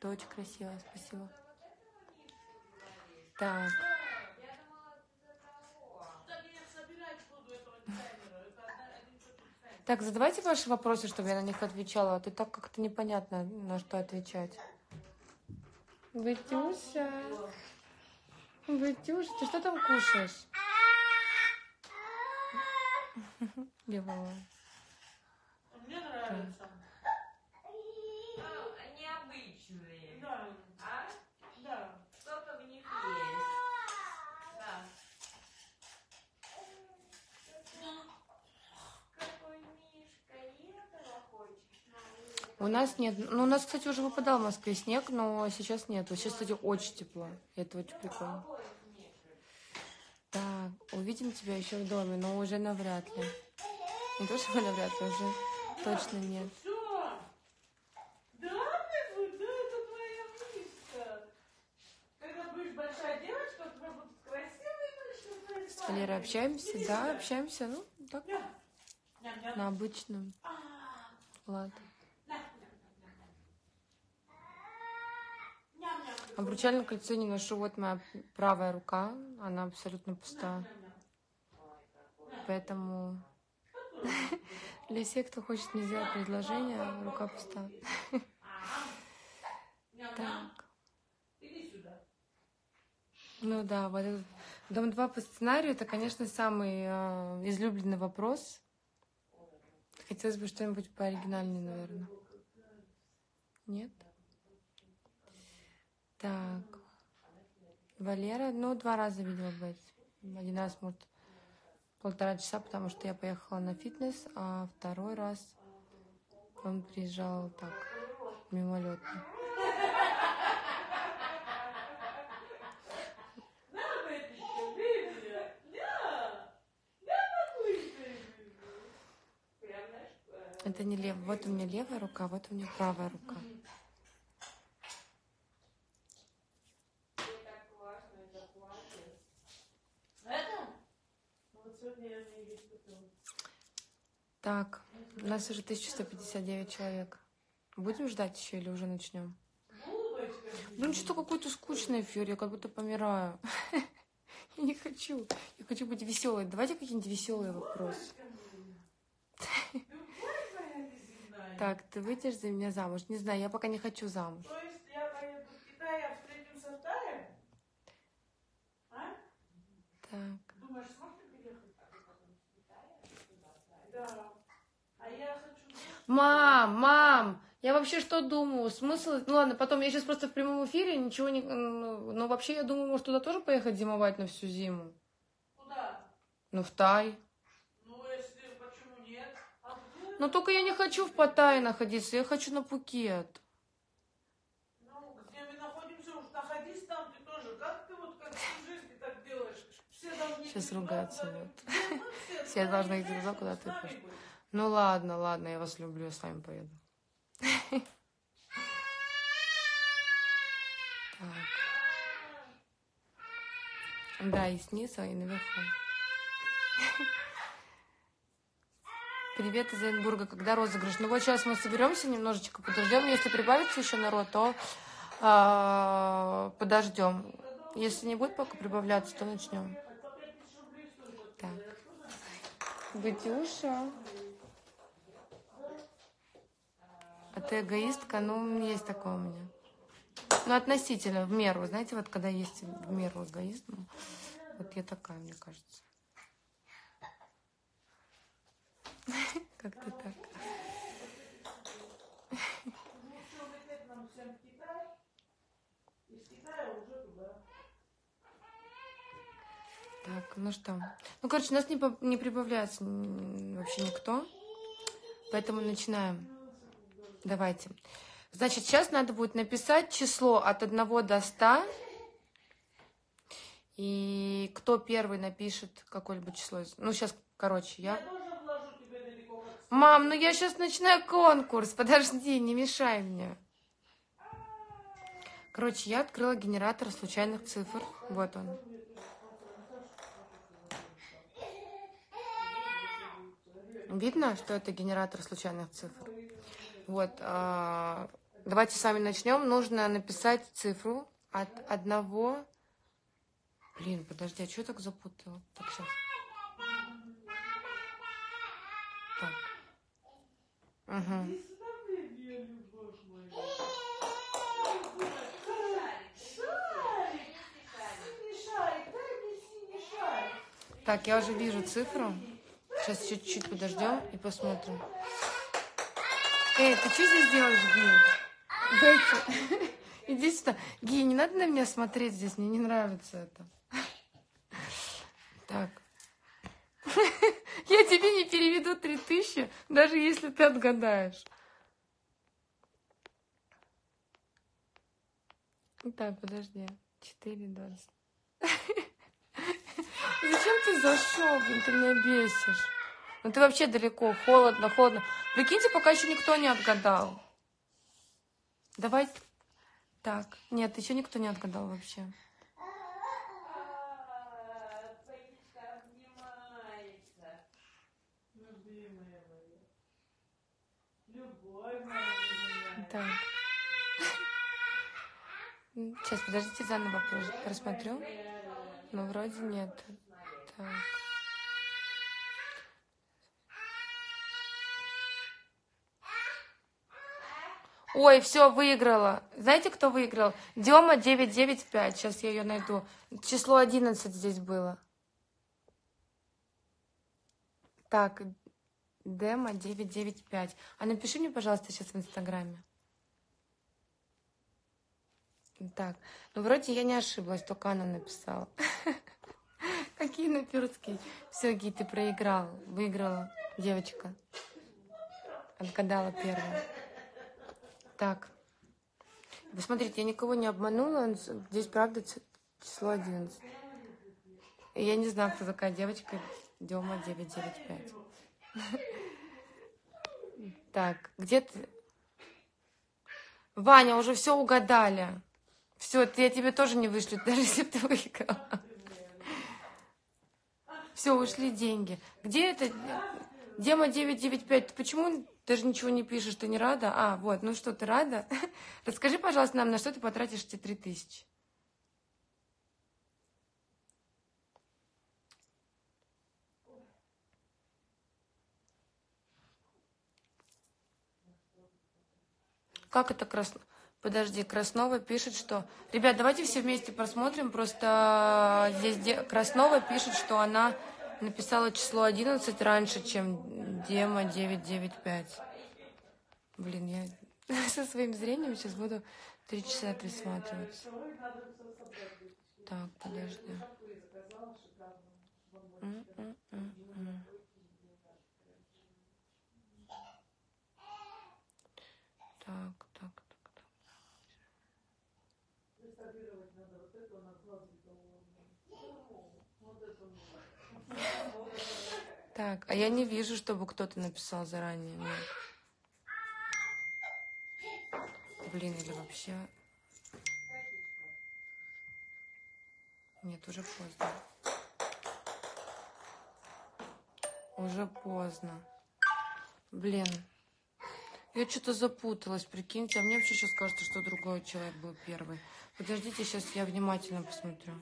Ты очень красивая, спасибо. Так. Так, задавайте ваши вопросы, чтобы я на них отвечала. А то так как-то непонятно, на что отвечать. Витюша. Витюша, ты что там кушаешь? Левого. Мне нравится. Ну, необычные. Да, А? да. Что-то в них есть. Да. Какой мишка, и этого хочешь? У нас нет. Ну, у нас, кстати, уже выпадал в Москве снег, но сейчас нет. Сейчас, кстати, очень тепло. Это очень прикольно. Так, увидим тебя еще в доме, но уже навряд ли. Не то, что навряд ли, уже точно нет. С общаемся? Да, общаемся. Ну, так, на обычном. Ладно. Обручальное кольцо не ношу. Вот моя правая рука. Она абсолютно пуста. Поэтому для всех, кто хочет мне сделать предложение, рука пуста. Так. Ну да, вот этот Дом 2 по сценарию это, конечно, самый э, излюбленный вопрос. Хотелось бы что-нибудь пооригинальнее, наверное. Нет? Так. Валера, ну, два раза видела быть. Один раз, может, полтора часа, потому что я поехала на фитнес, а второй раз он приезжал так, мимолетно. Это не левая. Вот у меня левая рука, вот у меня правая рука. тебе так классно это платье. Это? Вот сегодня я не испытала. Так, у нас уже 1159 человек. Будем ждать еще или уже начнем? Блин, что какой-то скучный эфир, я как будто помираю. Я не хочу. Я хочу быть веселой. Давайте какие-нибудь веселые вопросы. Так, ты выйдешь за меня замуж? Не знаю, я пока не хочу замуж. То есть я поеду в Китай, а встретимся в Тае? А? Так. Думаешь, сможем переехать? Да. А я хочу... Мам, мам, я вообще что думаю? Смысл? Ну ладно, потом я сейчас просто в прямом эфире, ничего не... Ну, но вообще я думаю, может туда тоже поехать зимовать на всю зиму? Куда? Ну, в Тай. Ну, если... Почему нет? А? Но только я не хочу в Паттайе находиться, я хочу на Пукет. Ну, где мы находимся, уж находись там ты тоже. Как ты вот как всю жизнь ты так делаешь? Все должны... Сейчас ругаться будут. Все? Должны идти туда, куда ты быть. Ну ладно, ладно, я вас люблю, с вами поеду. Да, и снизу, и наверху. Привет из Оренбурга. Когда розыгрыш? Ну вот сейчас мы соберемся немножечко, подождем. Если прибавится еще народ, то а, подождем. Если не будет пока прибавляться, то начнем. Так. Батюша. А ты эгоистка? Ну, есть такое у меня. Ну, относительно, в меру. Знаете, вот когда есть в меру эгоизм, вот я такая, мне кажется. Как-то так. Так, ну что? Ну, короче, нас не, не прибавляется вообще никто. Поэтому начинаем. Давайте. Значит, сейчас надо будет написать число от 1 до 100. И кто первый напишет какое-либо число. Ну, сейчас, короче, Я Мам, ну я сейчас начинаю конкурс. Подожди, не мешай мне. Короче, я открыла генератор случайных цифр. Вот он. Видно, что это генератор случайных цифр? Вот. а, Давайте с вами начнем. Нужно написать цифру от одного... Блин, подожди, а что я так запутала? Так, сейчас. Так. Угу. Так, я уже вижу цифру. Сейчас чуть-чуть подождем и посмотрим. Эй, ты что здесь делаешь, Гия? Дайте. Иди сюда. Гия, не надо на меня смотреть здесь, мне не нравится это. Так. Я тебе не переведу три тысячи, даже если ты отгадаешь. Так, подожди. Четыре двадцать. Зачем ты зашел, блин, ты меня бесишь? Ну ты вообще далеко, холодно, холодно. Прикиньте, пока еще никто не отгадал. Давай. Так, нет, еще никто не отгадал вообще. Так. Сейчас, подождите, заново прос- просмотрю. Ну, вроде нет. Так. Ой, все, выиграла. Знаете, кто выиграл? Дема 995. Сейчас я ее найду. Число 11 здесь было. Так, Дема 995. А напиши мне, пожалуйста, сейчас в Инстаграме. Так, ну вроде я не ошиблась, только она написала. Какие наперстки. Все, Ги, ты проиграл. Выиграла девочка. Отгадала первая. Так. Вы смотрите, я никого не обманула. Здесь, правда, число 11. И я не знаю, кто такая девочка. Дема 995. Так, где ты? Ваня, уже все угадали. Все, я тебе тоже не вышлю, даже если ты выиграла. Все, ушли деньги. Где это? Дема 995, ты почему даже ничего не пишешь? Ты не рада? А, вот, ну что, ты рада? Расскажи, пожалуйста, нам, на что ты потратишь эти три тысячи? Как это красно? Подожди, Краснова пишет, что... Ребят, давайте все вместе просмотрим. Просто здесь де- Краснова пишет, что она написала число 11 раньше, чем Дема 995. Блин, я со своим зрением сейчас буду три часа присматриваться. Так, подожди. М, м, м. Так, так, так, так. Реставрировать надо вот это, на глаз голову. Вот это мне. Так, а я не вижу, чтобы кто-то написал заранее. Блин, или вообще... Нет, уже поздно. Уже поздно. Блин. Я что-то запуталась, прикиньте. А мне вообще сейчас кажется, что другой человек был первый. Подождите, сейчас я внимательно посмотрю.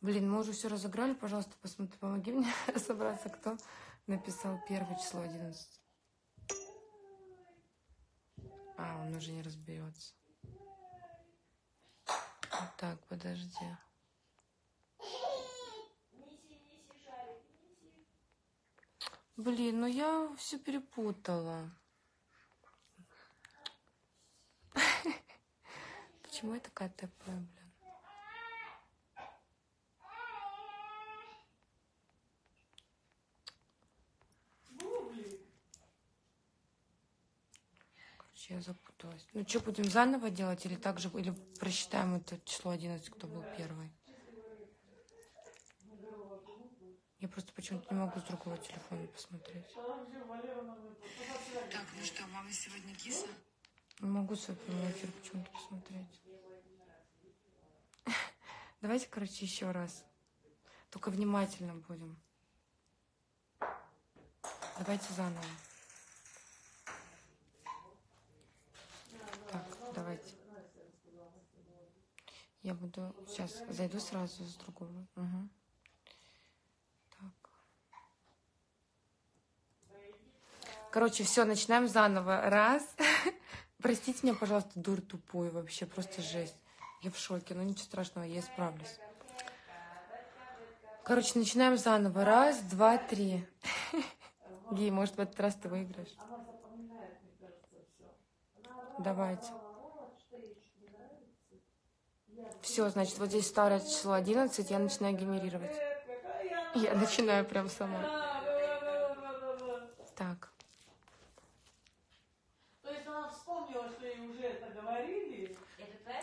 Блин, мы уже все разыграли. Пожалуйста, посмотри, помоги мне разобраться, кто написал первое число 11. А, он уже не разберется. Так, подожди. Блин, ну я все перепутала. Почему я такая ТП, блин? Короче, я запуталась. Ну что, будем заново делать или так же, или просчитаем это число 11, кто был первый? Я просто почему-то не могу с другого телефона посмотреть. Так, ну что, мама сегодня киса? Не могу свой прямой эфир почему-то посмотреть. Давайте, короче, еще раз. Только внимательно будем. Давайте заново. Я буду сейчас зайду сразу с другого. Мгм. Так. Короче, все, начинаем заново. Раз. Простите меня, пожалуйста, дур тупой вообще, просто жесть. Я в шоке, но ничего страшного, я исправлюсь. Короче, начинаем заново. Раз, два, три. Гей, может, в этот раз ты выиграешь? Давайте. Все, значит, вот здесь старое число 11, я начинаю генерировать. Я начинаю прям сама. Так, То есть она вспомнила, что ей уже это говорили.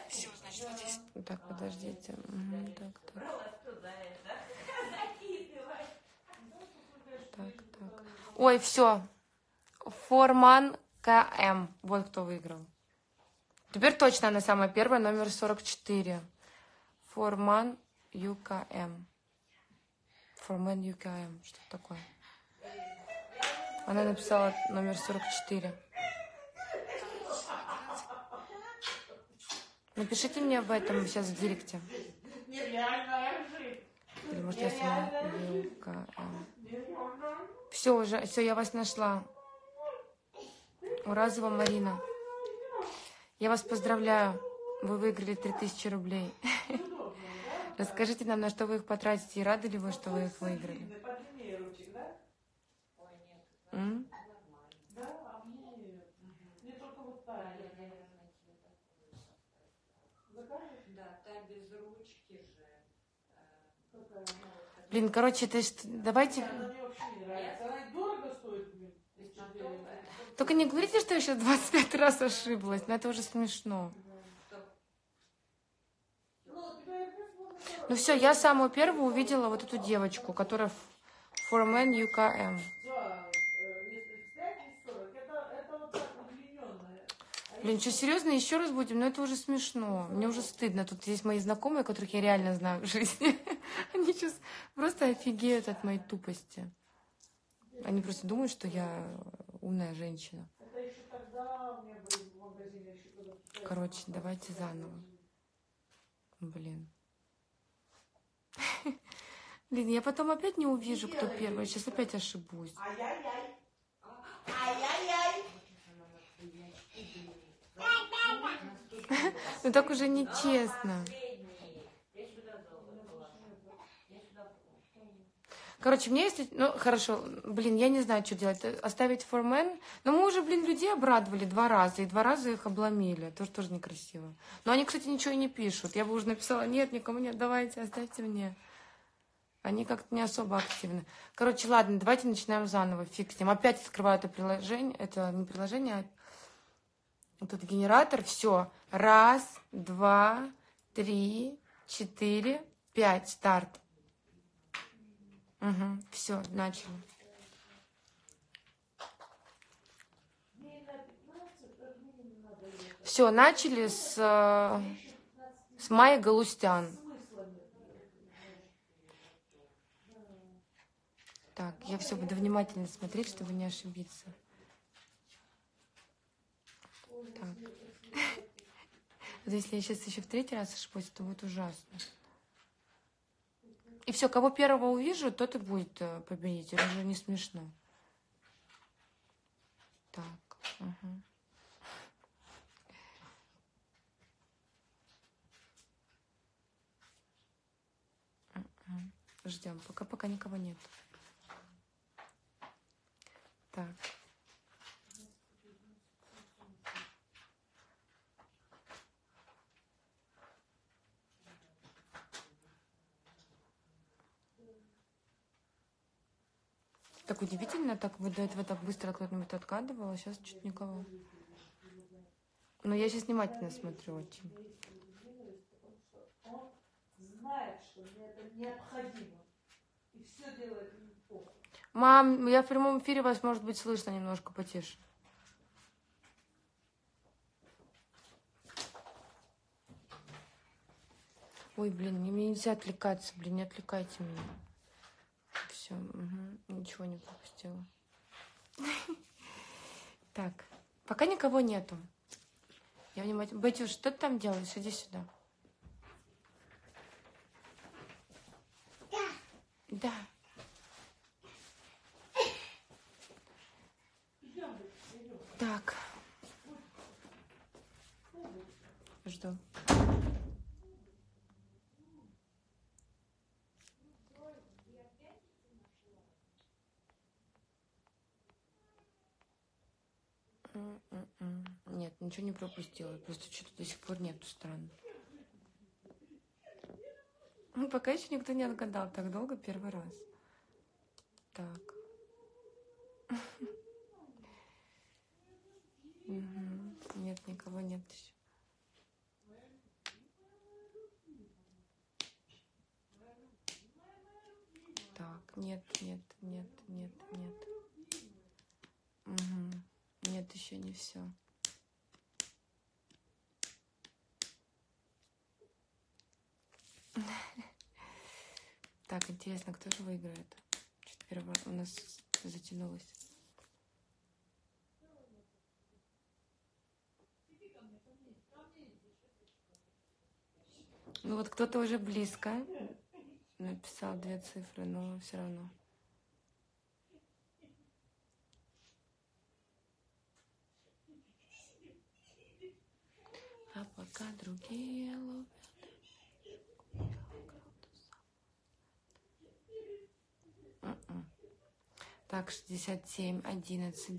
Все, значит, вот здесь... Так, подождите. Мгм, Так, так, так, так. Ой, все. Форман КМ. Вот кто выиграл. Теперь точно она самая первая, номер 44. Форман ЮКМ. Форман ЮКМ. Что это такое? Она написала номер 44. Напишите мне об этом сейчас в директе. Или может я сама. Нереально. Все уже, все, я вас нашла. Уразова Марина. Я вас поздравляю. Вы выиграли 3000 рублей. Расскажите нам, на что вы их потратите, и рады ли вы, что вы их выиграли? Солидный, Подними ей ручек, да? Ой, нет. М? Нормально. Да, а мне Только не говорите, что я сейчас 25 раз ошиблась, но это уже смешно. Ну, все, я самую первую увидела вот эту девочку, которая в Forman UKM. Да, если в 5 и 40, это, это вот так удлиненное. Блин, что, серьезно, еще раз будем? Ну это уже смешно. Мне уже стыдно. Тут есть мои знакомые, которых я реально знаю в жизни. Они сейчас просто офигеют от моей тупости. Они просто думают, что я умная женщина. Короче, давайте заново. Блин. Блин, я потом опять не увижу, кто первый. Сейчас опять ошибусь. Ну так уже нечестно. Последний. Я сюда положу. Я сюда положу. Короче, мне если... Ну, хорошо, блин, я не знаю, что делать. Оставить for men? Но мы уже, блин, людей обрадовали два раза, и два раза их обломили. Тоже тоже некрасиво. Но они, кстати, ничего и не пишут. Я бы уже написала, нет, никому нет, давайте, оставьте мне. Они как-то не особо активны. Короче, ладно, давайте начинаем заново, фиг с ним. Опять открываю это приложение, это не приложение, а этот генератор. Все. Раз, два, три, четыре, пять. Старт. Угу, все, начали. Мне на 15, так мне не надо ехать. Все, начали с, э, с Майи Галустян. Так, я все буду внимательно смотреть, чтобы не ошибиться. Так. Вот если я сейчас еще в третий раз ошибусь, то будет ужасно. И все, кого первого увижу, тот и будет э, победитель. Уже не смешно. Так. Мгм. Ждем, пока пока никого нет. Так. Удивительно, так вот до этого так быстро кто-нибудь откладывала, сейчас что-то никого. Но я сейчас внимательно смотрю очень. Он знает, что мне это необходимо. И все делает не похуй. Мам, я в прямом эфире вас может быть слышно немножко потише. Ой, блин, мне нельзя отвлекаться, блин, не отвлекайте меня. Все, угу. ничего не пропустила. Так, пока никого нету. Я внимательно. Батюш, что ты там делаешь? Иди сюда. Да. Да. Так. Жду. Ничего не пропустила. Просто что-то до сих пор нету странно. Ну, пока еще никто не отгадал. Так долго первый раз. Так. Нет, никого нет еще. Так, нет, нет, нет, нет, нет. Мгм. Нет, еще не все. Так, интересно, кто же выиграет? Что-то первый у нас затянулось. Ну вот кто-то уже близко написал две цифры, но все равно. А пока другие ловят. Так, 67, 11,